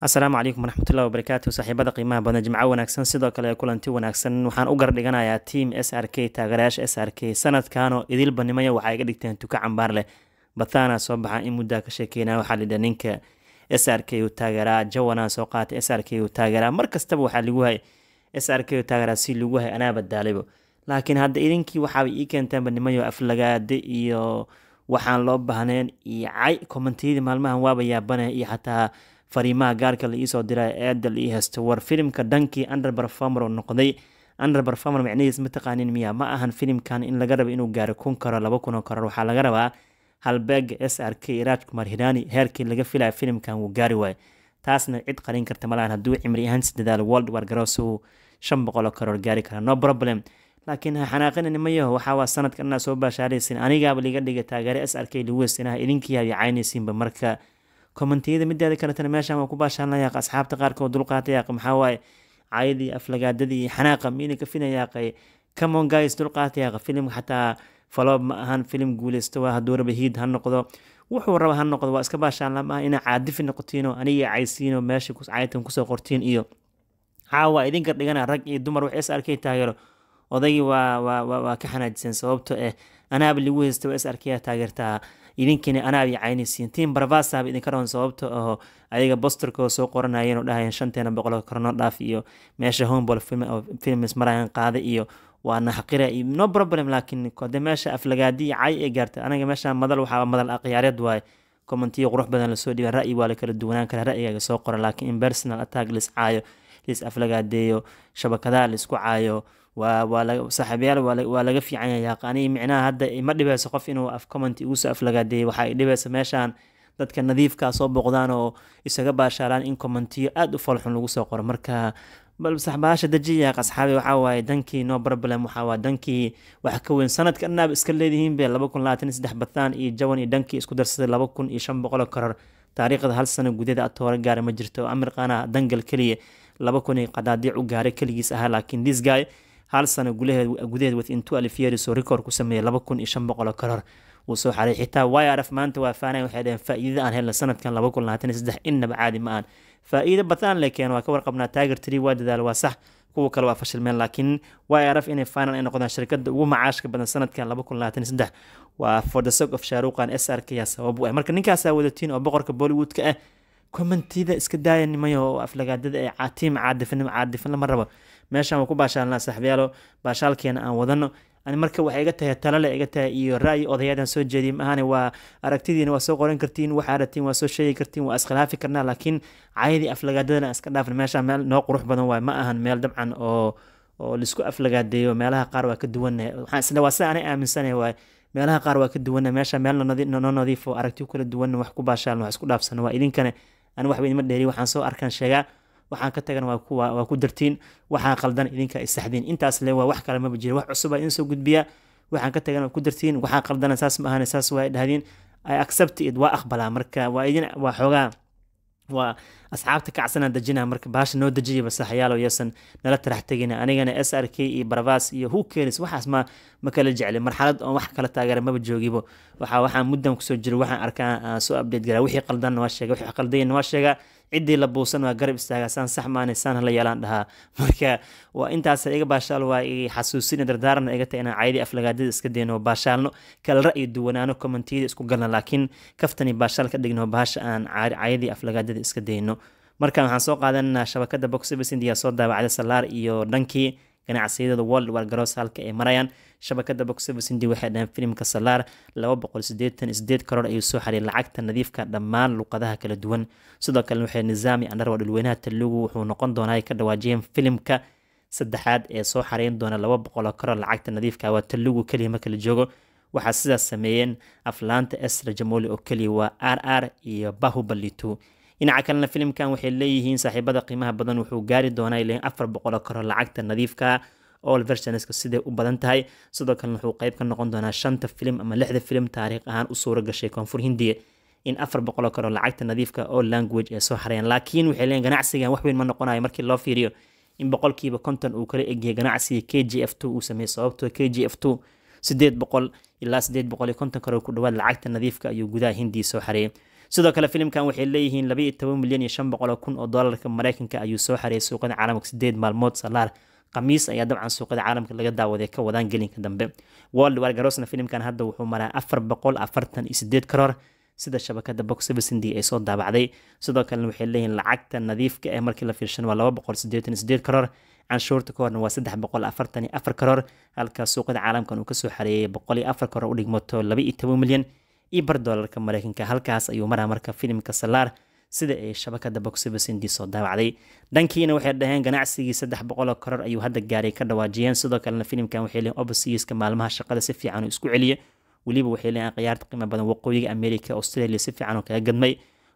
asalaamu calaykum waraxmatullahi wabarakaatu saaxiibada qiimaha badan jimco wanaagsan sidoo kale kulanti wanaagsan. Waxaan u gardhiganayaa tiam s r k taageerayaasha s r k sanadkanoo idilba nimaya waxaa iga dhigteen tuka cambaar leh. Soo baxa in muddaa ka sheekeyna waxaa lidha ninka s r k u taageeraa jawana soo qaata s r k u taageeraa mar kastaba waxaa lagu hay s r k u taageeraa si lagu hay anaa badaalaybo laakiin hadda idinkii waxaaba ii keenteenba nimayo aflagaade iyo waxaan loo baahneen iyo cay kommentiyadii maalmahan waaba yaabane iyo xataa fariimaha gaarka la iisoo diray eeda la ii haysto. War filimka dhankii under performer oo noqday under performer micnihiis ma taqaanin miya ma ahan filimkan in laga rabo inuu gaaro kun karo laba kun oo karoor waxaa laga rabaa halbeega s r k raaj kumar hirani heerkii laga filaya filimkan wuu gaari waayo. Taasna cid qarin karta malahan hadduu cimri ahaan si dadaalo world war garoosuu shan boqol oo karoor gaari kara no problem. Laakiin ha xanaaqina nimayaho waxaa sanadkan inaa soo baashaaraysin anigaaba liga dhigay taageere s r k weysanaha idinkiiyaabay caynaysiinba marka kommentiyada mideeda kaletana meeshan waa ku baashaalnayaaq asxaabta qaarkood dulqaata yaaq maxaa waaye caayadii aflagaadadii xanaaqa miina ka finayaaqay camon guys dulqaata yaaq filim xataa faloob ma ahan filim guuleysto waa hadduu raba hiid ha noqdo. Wuxuu raba ha noqdo waa iska baashaalna maaha inaa caadifi noqotiino aniga caysiino meesha caytan ku soo qortiin iyo caawa idinka dhigana rag iyo dumar wax s r k taageero. Odaygii waa waa ka xanaajiseen sababto eh anaaba lagu haysta s r k taageertaa idinkiina anaab caynaysiin tiim barvasaba idinka raban sababto aho ayaga bosterkoo soo qoranayeen oo dhahayeen shanteena boqol korno dhaaf iyo meesha homeball films marayan qaada iyo waana xaqira iyo no problem laakiin de meesha aflagaadi cay ee gaarta anaga meesha madal waxaa madal aqyaareed waaye. Commentiyo qurux badan la soo dhiiba ra'yi waa la kala duwanaan kara ra'yigaaga soo qora laakiin in personal attack lis caayo lis aflagaadeeyo shabakadaha la isku caayo waa saaxiibayaal waa laga fiican yahay. Micnaha hadda ma dhibeyso qof inuu af commenty ugu soo aflagaadeeyay waxaa dhibeysa meeshaan dadka nadiifkaa soo booqdaan oo isaga baashaalaan in commentiyo aada u falxun lagu soo qoro. Marka bal saxbaasha dajiyaaq asxaabi waxaa waaye dankii no problem waxaa dankii wax ka weyn. Sanadka anaaba iska leedihiin be laba kun labaatan saddex bathaan iyo jawan iyo dankii isku darsaday laba kun iyo shan boqol koror taariikhda hal sano gudaheeda atoora gaara ma jirto. Amirqaana dangal keliya laba kun iyo qadaadiic u gaaray keligiis ahaa laakiin this guy hal sano gudaheed twelve years oo record ku laba kun iyo shan boqol koror wuu soo xaray xitaa yrf maanta waa faanayn waxay dhaheen faa'iidada aan helna sanadkan laba kun labaatan iyo saddex innaba caadi ma aan. Faa'iido bataan keen waa ka warqabnaa taager tree waa dadaal waa sax kuwa kale waa fashilmeen laakiin yrf inay final ay noqdaan shirkada ugu macaashka badan sanadkan laba kun labaatan iyo saddex. Waa for the sake of shaaruqan s r k yaa sabab u ah. Marka ninkaasaa wadatiin oo boqorka bollywoodka ah commentida iska daaya nimayo oo aflagaadada ee tiim caadifnimo caadifin lama rabo meeshaan waa ku baashaalnaa saaxiibyaalo baashaalkeena aan wadano. Marka waxay iga tahay talale iga tahay iyo ra'yi odayaadaan soo jeediy maahane waa aragtidiina waa soo qoran kartiin waxaa aratiin waa soo sheegi kartiin waa iskhilaafi karnaa laakiin caayadii aflagaadadana iska dhaafin meeshaan meel noo qurux badan waay. Ma ahan meel dabcan oo oo la isku aflagaadeeyo. Meelaha qaar waa ka duwannahay waa sida anay aaminsanay waay. Meelaha qaar waa ka duwannahay meesha meel noo nadiifo aragti kala duwanna wax ku baashaalna wax isku dhaafsana waa idinkane ani waxba idima dheeri. Waxaan soo arkaan sheegaa waxaan ka tagan waa ku dartiin waxaa qaldan idinka isaxdiin intaas waa wax kale maba jira wax cusub aa idin soo gudbiyaa. Waxaan ka tagan waa ku dartiin waxaa qaldana saas ma ahane saas waa dhahdeen i accept it waa aqbalaa marka waa idin waa xoogaa waa asxaabta kacsanaan dejinaa marka baasha noo dejiyaba saxyaalo yeesan nala tarax tegina. Anigana s r k iyo barvas iyo cares waxaas ma ma kala jecli. Marxalad oon wax kala taageera maba joogibo. Waxa waxaan muddan ku soo jiro waxaan arkaa soo update garaa wixii qaldanna waa sheega wixii qaldayna waa sheegaa ciddii la buusan waa garab istaagaa saan sax maane saan yeelaan dhahaa. Marka waa intaas iga baashaal waa i xasuusina dardaarana iga tahay inaan caydii aflagaadada iska dayno baashaalno kala ra'yi duwanaano commentiyada isku galna laakiin kaftani baashaal ka dhigno baasha aan caydii aflagaadada iska dayno markan waxaan soo qaadanaa shabakada box office india soo daawacday salaar iyo dhankii ganacsiyadooda world war garoos halka ay marayaan. Shabakada box office india waxay dhaheen filimka salaar karoor ayuu soo xariyay lacagta nadiifka dhammaan luqadaha kala duwan. Sidoo kale waxay nizaami anarwa dhulweynaha talugu wuxuu noqon doonaa ay ka dhawaajiyeen filimka saddexaad ee soo xareyn doona laba boqoloo karoor lacagta nadiifka waa talugu keliya ma kala joogo waxaa sidaas sameeyeen aflaanta esra jamoli oo keliya waa r r iyo bahubalitu dhinaca kalena filimkan waxay leeyihiin saaxiibada qiimaha badan wuxuu gaari doonaa ilaa afar boqoloo karoor lacagta nadiifka all versionska siday u badan tahay. Sidoo kalena wuxuu qeyb ka noqon doonaa shanta filim ama lixda filim taariikh ahaan u suura gashay koonfur hindiya in afar boqoloo karoor lacagta nadiifka all language ay soo xareen laakiin waxay leeyihiin ganacsigan wax weyn ma noqonayo markii loo fiiriyo in boqolkiiba konton uu kala egyahay ganacsiga k g f two uu sameeyey sababtoo k g f two sideed boqol ilaa sideed boqol iyo konton karoor ku dhawaad lacagta nadiifka ayuu gudaha hindiya soo xareeyay sidoo kale filimkan waxay leeyihiin laba iyo toban milyan iyo shan boqol oo kun oo doolarka mareykanka ayuu soo xareeyay suuqada caalamka sideed maalmood salaar khamiis ayaa dabcan suuqada caalamka laga daawaday ka wadaan gelinka dambe world wargarosna filimkan hadda wuxuu maraa afar boqol afartan iyo sideed karoor sida shabakada box officindi ay soo daabacday sidoo kalena waxay leeyihiin lacagta nadiifka eh markii la fiirshan waa laba boqol sideetan sideed karoor canshuurta ka horna waa saddex boqol afartan iyo afar karoor halka suuqada caalamkan uu kasoo xareeyay boqol iyo afar karoor u dhigmato laba iyo toban milyan iyo bar doolarka mareykanka halkaas ayuu maraa marka filimka salaar sida ay shabakada box officindi soo daabacday dhankiina waxay dhaheen ganacsigii saddex boqol oo karoor ayuu hadda gaaray ka dhawaajiyeen sidoo kalena filimkan waxay leeyihiin overseaska maalmaha shaqada si fiican uu isku celiya weliba waxay leeyihiin khiyaarta qiimo badan waqooyiga america australia si fiican oo kaga gadmay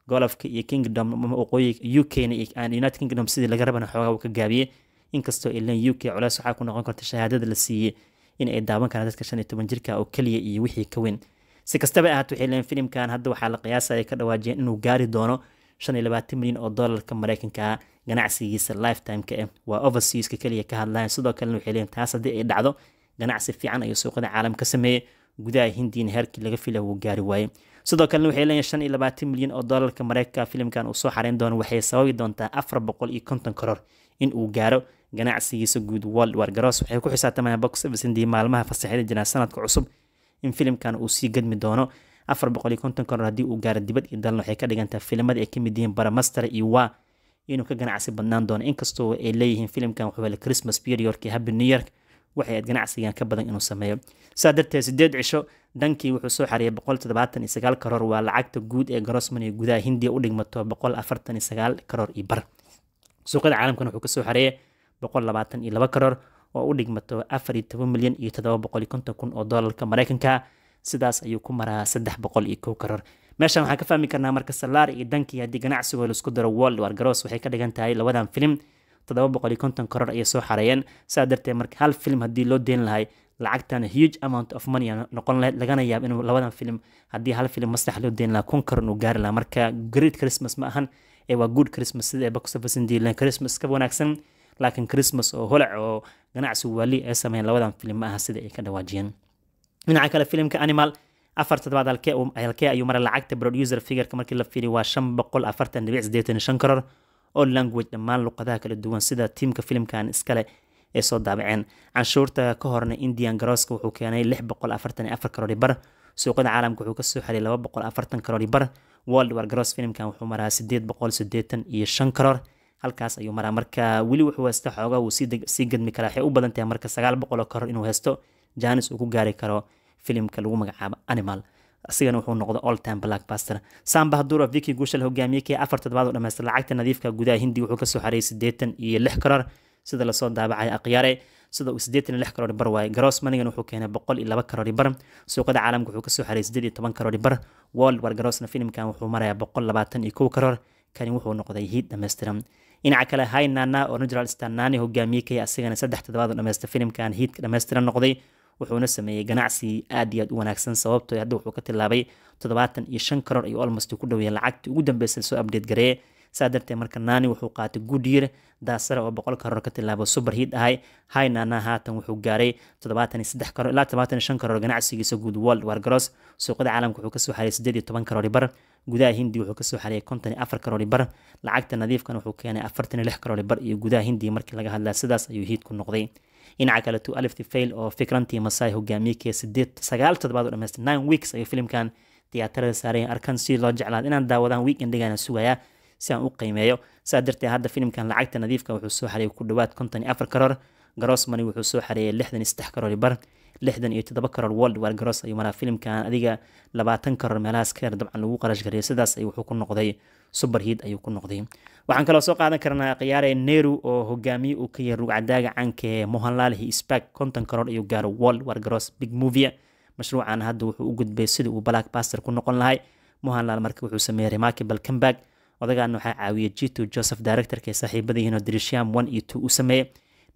golofka iyo kingdom waqooyiga u k na united kingdom sidii laga rabana xoogaa uu ka gaabiyey inkastoo ay u k culeys waxaa ku noqon karta shahaadada la siiyey in ay daawan karaan dadka shan iyo toban jirka oo keliya iyo wixii ka weyn si kastaba ahaat waxay leeyihiin filimkan hadda waxaa la qiyaasaya ka dhawaajiyeen inuu gaari doono shan iyo labaatan milyan oo doolarka mareykanka ganacsigiisa lifetimeka eh waa overseaska keliya ka hadlayan sidoo kalena waxay leeyihiin taas haddii ay dhacdo ganacsi fiican ayuu suuqada caalam ka sameeyey. Gudaha hindiina heerkii laga fila wuu gaari waayey. Sidoo kalena waxay leeyihiin shan iyo labaatan milyan oo doolarka mareykanka filimkan uu soo xareyn doono waxay sababi doontaa afar boqol iyo konton karoor in uu gaaro ganacsigiisa guud world war. Garoos waxay ku xisaabtamayaan box office indii maalmaha fasaxyada jiraan sanadka cusub in filimkan uu sii gadmi doono. Afar boqol iyo konton karoor haddii uu gaaro dibad iyo dalna waxay ka dhigantaa filimada ay ka mid yihiin baramaster iyo waa inuu ka ganacsi badnaan doono. Inkastoo ay leeyihiin filimkan wuxuu helay christmas periodki happy new york waxay aad ganacsigan ka badan inuu sameeyo. Saa darteed sideed cisho dhankii wuxuu soo xareeyay boqol toddobaatan iyo sagaal karoor. Waa lacagta guud ee grossman gudaha hindiya u dhigmato boqol afartan iyo sagaal karoor iyo bar. Suuqada caalamkan wuxuu ka soo xareeyay boqol labaatan iyo laba karoor oo u dhigmato afar iyo toban milyan iyo toddoba boqol iyo konton kun oo doolarka mareykanka sidaas ayuu ku maraa saddex boqol iyo kow karoor. Meeshan waxaan ka fahmi karnaa marka salaar iyo dhankii haddii ganacsigoo la isku daro world war garoos waxay ka dhigan tahay labadan filim toddoba boqol iyo konton karoor ayay soo xareeyeen saa darteed marka hal film haddii loo deyn lahay lacagtan huge amount of money noqon lahayd lagana yaab inuu labadan film haddii hal film maslax loo deyn lahaa kun karoor inuu gaari lahaa. Marka great christmas ma ahan ee waa good christmas sida box office indiilan christmas ka wanaagsan laakiin christmas oo holac oo ganacsi waali ay sameeyeen labadan film ma aha sida ay ka dhawaajiyeen dhinaca kale filimka animal afar toddobaad halkee ayuu maray lacagta producer figureka markii la fiiriy waa shan boqol afartan dhibic sideetan shan karoor oo language dhammaan luqadaha kala duwan sida tiimka filimkan iskale ee soo daabaceen canshuurta ka horna indian garooska wuxuu keenay lix boqol afartan iyo afar karoori bar suuqada caalamka wuxuu kasoo xariyay laba boqol afartan karoori bar world war garoos filimkan wuxuu maraa sideed boqol sideetan iyo shan karoor halkaas ayuu maraa. Marka weli wuxuu haysta xoogaa wuu sii gadmi karaa. Waxay u badan tahay marka sagaal boqol oo karoor inuu haysto janis uu ku gaari karo filimka lagu magacaabo animal. Asigana wuxuu noqda all time blackbuster samba hadura viki guushal hogaamiye afar toddobaad u dhamaystay lacagta nadiifka gudaha hindi wuxuu ka soo xareeyay sideetan iyo lix karoor. Sida la soo daabacay akhyaare sida uu sideetan iyo lix karoori bar waaye garoos manigan wuxuu keenay boqol iyo laba karoori bar. Suuqada caalamka wuxuu ka soo xareeyay sideed iyo toban karoori bar. World war garoosna filimkan wuxuu marayaa boqol labaatan iyo kow karoor. Kani wuxuu noqday hiid dhammaystiran dhinaca kale haynana oo natural stanani hogaamiye kaya asigana saddex toddobaad u dhamaystay filimkan hiidka dhammaystiran noqday wuxuuna sameeyey ganacsi aad iyo aad u wanaagsan sababtoo hadda wuxuu ka tilaabay toddobaatan iyo shan karoor ayuu almost ku dhaweeyay lacagtii ugu dambeysay soo update gareeye saa darteed marka naani wuxuu qaatay goodyear daasare oo boqol karoor ka tilaabo super hiid ahay. Haynana haatan wuxuu gaaray toddobaatan saddex karoor ilaa toddobaatan shan karoor ganacsigiisa guud world war garoos suuqada caalamka wuxuu ka soo xariyay sideed iyo toban karoori bar gudaha hindi wuxuu ka soo xariyay konton iyo afar karoori bar. Lacagta nadiifkan wuxuu keenay afartan iyo lix karoori bar iyo gudaha hindi markii laga hadlaa sidaas ayuu hiid noqday. Dhinaca kale tu alifti fail oo fikrantii masai hogaamiyekee sideed sagaal toddobaad u dhamaystay nine weeks ayuu filimkan tiyaatarada saareen arkan si loo jeclaad inaan daawadaan weekendigana sugayaa si aan u qiimeeyo. Saa darteed hadda filimkan lacagta nadiifka wuxuu soo xareeyay ku dhowaad konton iyo afar karoor garoosmani wuxuu soo xareeyay lixdan saddex karoori bar lixdan iyo toddoba karoor world war garoos ayuu maraa filimkan adiga labaatan karoor meelahaas dabcan lagu qarash gareeyay sidaas ayuu wuxuu ku noqday super ayuu ku noqday. Waxaan kaloo soo qaadan karnaa khiyaare neru oo hogaamiye uu ka yahay rugcadaaga caanka ee hisbak konton karoor ayuu gaaro world war garoos big movie. Mashruucan hadda wuxuu u gudbay sidii uu blackbuster ku noqon lahay. Mohanlal marka wuxuu sameeyey remarkable comeback. Odagaana waxaa caawiyay jito joseph directorka ee saaxiibada yihiin oo dirisham one iyo two u sameeyey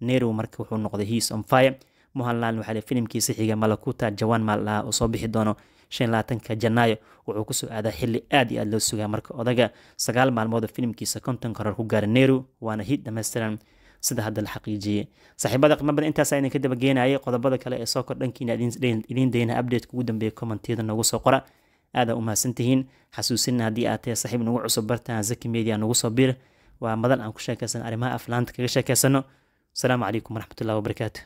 neru marka wuxuu noqday heis on fire mohanlal waxaa filimkiisa xiga malakuta jawan maaldhaha oo soo bixi doono shan labaatanka janaayo wuxuu ku soo aadaa xili aad iyo aad loo sugaa marka odaga sagaal maalmood oo filimkiisa konton karoor ku gaaray neru waana hiid dhammaystiran sida hadda la xaqiijiyey saaxiibada qiimo badan intaasa idinka dabageenayay qodobada kale ee soo kordhankiina idiin dayna update ugu dambeeya commentiyada noogu soo qora. Aada u mahadsantihiin xasuusina haddii aad tahay nagu cusub bartaan zaki media nagu soo bir waa madan aan ku sheekaysan arrimaha aflaanta kaga sheekaysano asalaamu calaykum waraxmatullahi wabarakaatu